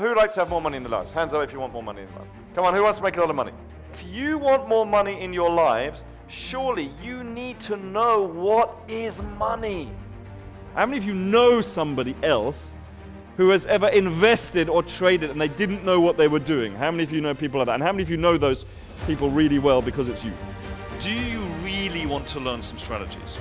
Who would like to have more money in their lives? Hands up if you want more money in their life. Come on, who wants to make a lot of money? If you want more money in your lives, surely you need to know what is money. How many of you know somebody else who has ever invested or traded and they didn't know what they were doing? How many of you know people like that? And how many of you know those people really well because it's you? Do you really want to learn some strategies?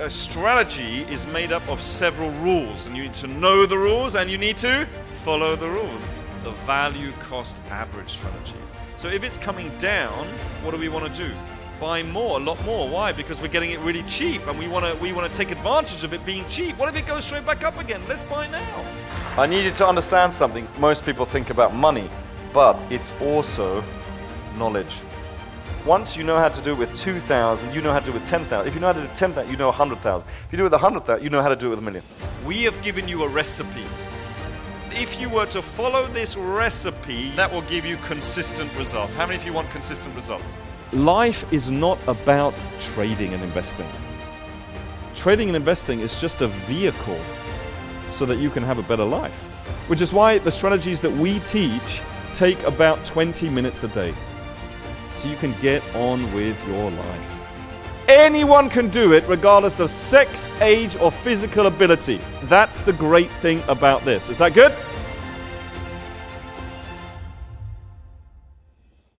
A strategy is made up of several rules, and you need to know the rules and you need to follow the rules. The value cost average strategy. So if it's coming down, what do we want to do? Buy more, a lot more. Why? Because we're getting it really cheap and we want to we want to take advantage of it being cheap. What if it goes straight back up again? Let's buy now. I need you to understand something. Most people think about money, but it's also knowledge. Once you know how to do it with 2,000, you know how to do it with 10,000. If you know how to do 10,000, you know 100,000. If you do it with 100,000, you know how to do it with a million. We have given you a recipe. If you were to follow this recipe, that will give you consistent results. How many of you want consistent results? Life is not about trading and investing. Trading and investing is just a vehicle so that you can have a better life. Which is why the strategies that we teach take about 20 minutes a day. So you can get on with your life. Anyone can do it regardless of sex, age, or physical ability. That's the great thing about this. Is that good?